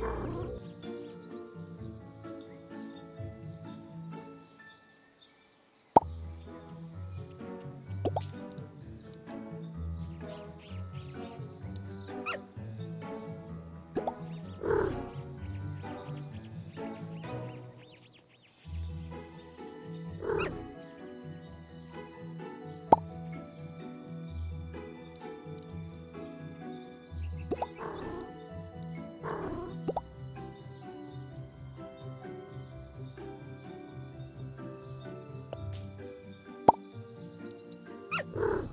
Sir. You